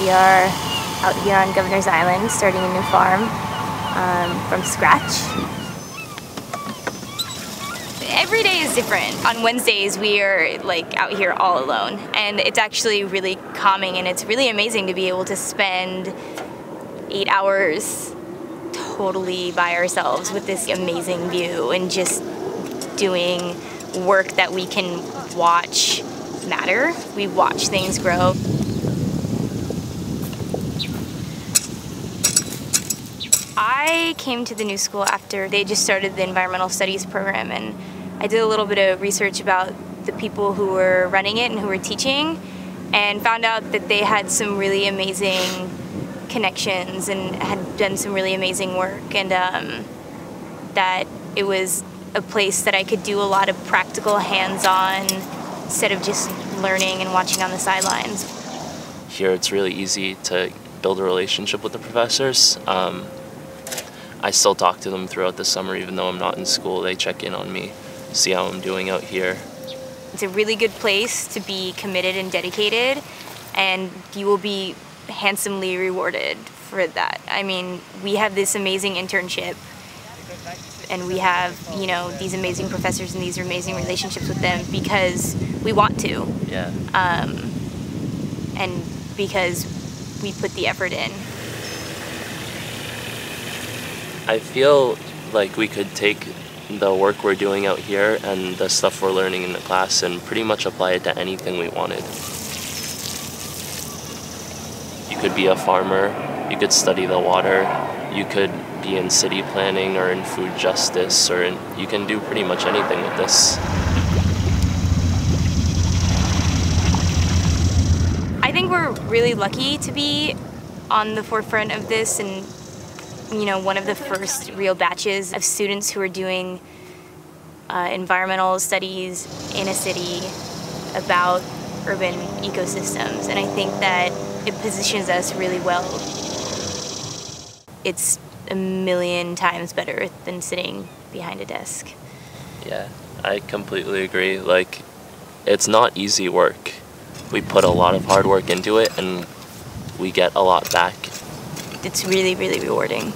We are out here on Governor's Island starting a new farm um, from scratch. Every day is different. On Wednesdays, we are like out here all alone, and it's actually really calming and it's really amazing to be able to spend eight hours totally by ourselves with this amazing view and just doing work that we can watch matter. We watch things grow. I came to the new school after they just started the environmental studies program and I did a little bit of research about the people who were running it and who were teaching and found out that they had some really amazing connections and had done some really amazing work and um, that it was a place that I could do a lot of practical hands-on instead of just learning and watching on the sidelines. Here it's really easy to build a relationship with the professors. Um, I still talk to them throughout the summer even though I'm not in school. They check in on me, see how I'm doing out here. It's a really good place to be committed and dedicated and you will be handsomely rewarded for that. I mean, we have this amazing internship and we have, you know, these amazing professors and these amazing relationships with them because we want to. Yeah. Um, and because we put the effort in. I feel like we could take the work we're doing out here and the stuff we're learning in the class and pretty much apply it to anything we wanted. You could be a farmer, you could study the water, you could be in city planning or in food justice, or in, you can do pretty much anything with this. I think we're really lucky to be on the forefront of this and you know one of the first real batches of students who are doing uh, environmental studies in a city about urban ecosystems and I think that it positions us really well. It's a million times better than sitting behind a desk. Yeah, I completely agree. Like, it's not easy work. We put a lot of hard work into it and we get a lot back. It's really, really rewarding.